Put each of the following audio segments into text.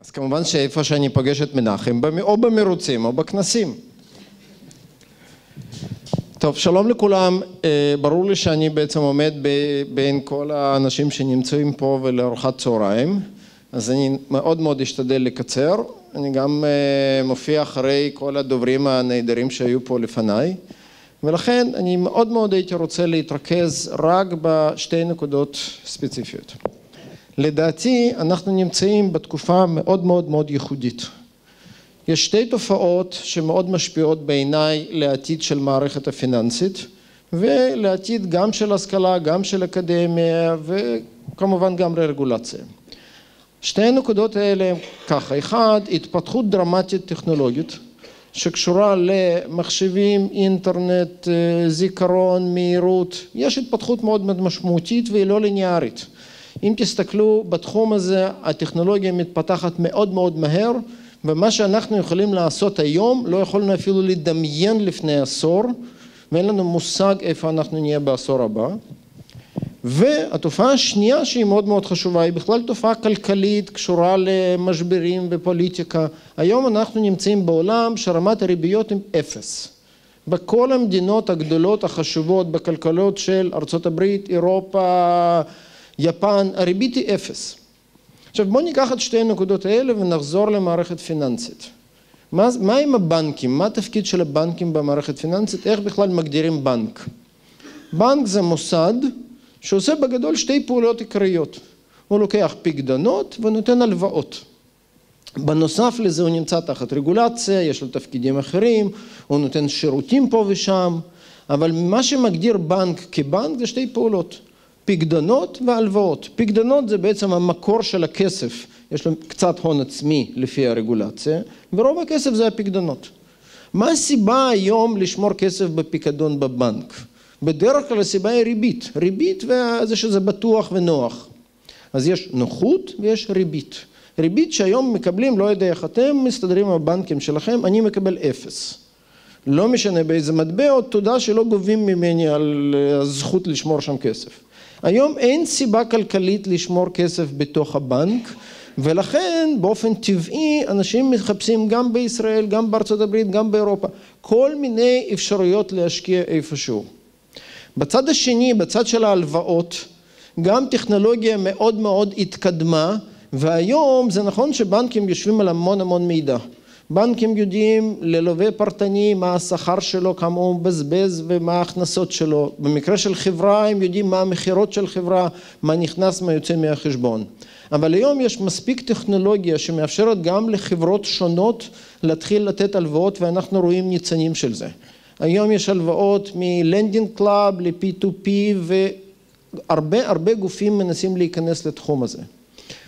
אז כמובן שאיפה שאני פוגש את מנחם, או במרוצים או בכנסים. טוב, שלום לכולם, ברור לי שאני בעצם עומד בין כל האנשים שנמצאים פה ולארוחת צהריים, אז אני מאוד מאוד אשתדל לקצר, אני גם מופיע אחרי כל הדוברים הנהדרים שהיו פה לפניי, ולכן אני מאוד מאוד הייתי רוצה להתרכז רק בשתי נקודות ספציפיות. לדעתי אנחנו נמצאים בתקופה מאוד מאוד מאוד ייחודית. יש שתי תופעות שמאוד משפיעות בעיניי לעתיד של מערכת הפיננסית ולעתיד גם של השכלה, גם של אקדמיה וכמובן גם לרגולציה. שתי הנקודות האלה ככה, אחד התפתחות דרמטית טכנולוגית שקשורה למחשבים, אינטרנט, זיכרון, מהירות, יש התפתחות מאוד מאוד משמעותית והיא לא ליניארית. אם תסתכלו בתחום הזה הטכנולוגיה מתפתחת מאוד מאוד מהר ומה שאנחנו יכולים לעשות היום לא יכולנו אפילו לדמיין לפני עשור ואין לנו מושג איפה אנחנו נהיה בעשור הבא. והתופעה השנייה שהיא מאוד מאוד חשובה היא בכלל תופעה כלכלית קשורה למשברים ופוליטיקה. היום אנחנו נמצאים בעולם שרמת הריביות הם אפס. בכל המדינות הגדולות החשובות בכלכלות של ארצות הברית, אירופה, יפן, הריבית היא אפס. עכשיו בואו ניקח את שתי הנקודות האלה ונחזור למערכת פיננסית. מה עם הבנקים? מה התפקיד של הבנקים במערכת פיננסית? איך בכלל מגדירים בנק? בנק זה מוסד שעושה בגדול שתי פעולות עיקריות. הוא לוקח פקדונות ונותן הלוואות. בנוסף לזה הוא נמצא תחת רגולציה, יש לו תפקידים אחרים, הוא נותן שירותים פה ושם, אבל מה שמגדיר בנק כבנק זה שתי פעולות. פקדונות והלוואות. פקדונות זה בעצם המקור של הכסף, יש לו קצת הון עצמי לפי הרגולציה, ורוב הכסף זה הפקדונות. מה הסיבה היום לשמור כסף בפקדון בבנק? בדרך כלל הסיבה היא ריבית, ריבית וזה שזה בטוח ונוח. אז יש נוחות ויש ריבית. ריבית שהיום מקבלים, לא יודע איך אתם מסתדרים עם הבנקים שלכם, אני מקבל אפס. לא משנה באיזה מטבע, עוד תודה שלא גובים ממני על הזכות לשמור שם כסף. היום אין סיבה כלכלית לשמור כסף בתוך הבנק ולכן באופן טבעי אנשים מחפשים גם בישראל, גם בארצות הברית, גם באירופה, כל מיני אפשרויות להשקיע איפשהו. בצד השני, בצד של ההלוואות, גם טכנולוגיה מאוד מאוד התקדמה והיום זה נכון שבנקים יושבים על המון המון מידע. בנקים יודעים ללווה פרטני מה השכר שלו, כמה הוא מבזבז ומה ההכנסות שלו. במקרה של חברה הם יודעים מה המכירות של חברה, מה נכנס, מה יוצא מהחשבון. אבל היום יש מספיק טכנולוגיה שמאפשרת גם לחברות שונות להתחיל לתת הלוואות ואנחנו רואים ניצנים של זה. היום יש הלוואות מ Lending Club ל-P2P והרבה הרבה גופים מנסים להיכנס לתחום הזה.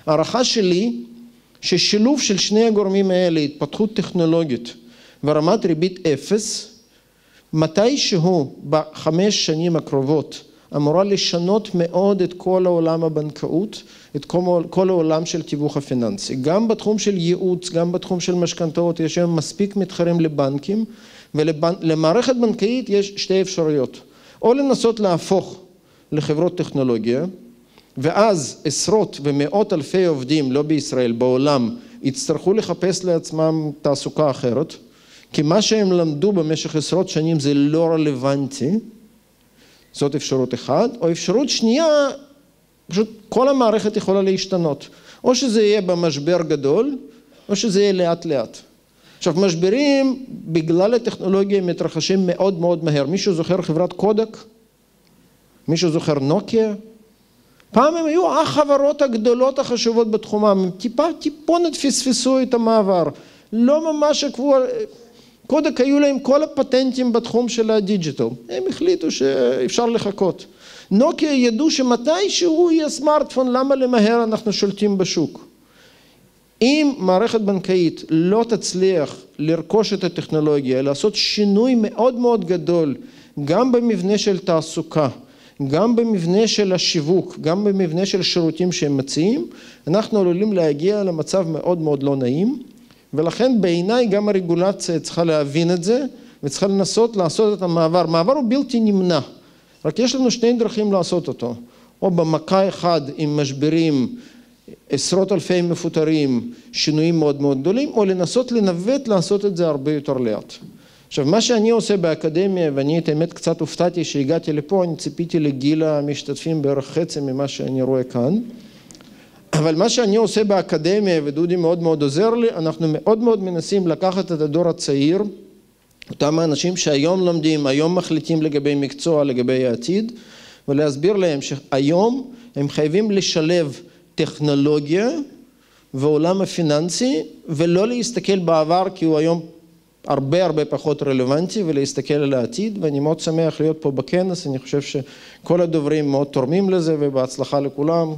הערכה שלי ששילוב של שני הגורמים האלה, התפתחות טכנולוגית ורמת ריבית אפס, מתישהו בחמש שנים הקרובות אמורה לשנות מאוד את כל העולם הבנקאות, את כל העולם של תיווך הפיננסי. גם בתחום של ייעוץ, גם בתחום של משכנתאות, יש היום מספיק מתחרים לבנקים ולמערכת בנקאית יש שתי אפשרויות. או לנסות להפוך לחברות טכנולוגיה ואז עשרות ומאות אלפי עובדים, לא בישראל, בעולם, יצטרכו לחפש לעצמם תעסוקה אחרת, כי מה שהם למדו במשך עשרות שנים זה לא רלוונטי, זאת אפשרות אחת, או אפשרות שנייה, פשוט כל המערכת יכולה להשתנות, או שזה יהיה במשבר גדול, או שזה יהיה לאט לאט. עכשיו משברים בגלל הטכנולוגיה מתרחשים מאוד מאוד מהר, מישהו זוכר חברת קודק? מישהו זוכר נוקיה? פעם הם היו החברות הגדולות החשובות בתחומם, הם טיפה טיפונת פספסו את המעבר, לא ממש עקבו, קודק היו להם כל הפטנטים בתחום של הדיג'יטל, הם החליטו שאפשר לחכות. נוקיה ידעו שמתישהו יהיה סמארטפון, למה למהר אנחנו שולטים בשוק. אם מערכת בנקאית לא תצליח לרכוש את הטכנולוגיה, לעשות שינוי מאוד מאוד גדול גם במבנה של תעסוקה גם במבנה של השיווק, גם במבנה של שירותים שהם מציעים, אנחנו עלולים להגיע למצב מאוד מאוד לא נעים. ולכן בעיניי גם הרגולציה צריכה להבין את זה וצריכה לנסות לעשות את המעבר. מעבר הוא בלתי נמנע, רק יש לנו שני דרכים לעשות אותו, או במכה אחד עם משברים, עשרות אלפי מפוטרים, שינויים מאוד מאוד גדולים, או לנסות לנווט לעשות את זה הרבה יותר לאט. עכשיו מה שאני עושה באקדמיה ואני את האמת קצת הופתעתי שהגעתי לפה אני ציפיתי לגיל המשתתפים בערך חצי ממה שאני רואה כאן אבל מה שאני עושה באקדמיה ודודי מאוד מאוד עוזר לי אנחנו מאוד מאוד מנסים לקחת את הדור הצעיר אותם האנשים שהיום לומדים היום מחליטים לגבי מקצוע לגבי העתיד ולהסביר להם שהיום הם חייבים לשלב טכנולוגיה ועולם הפיננסי, ולא להסתכל בעבר, כי הוא היום הרבה הרבה פחות רלוונטי, ולהסתכל על העתיד, ואני מאוד שמח להיות פה בכנס, אני חושב שכל הדוברים מאוד תורמים לזה, ובהצלחה לכולם.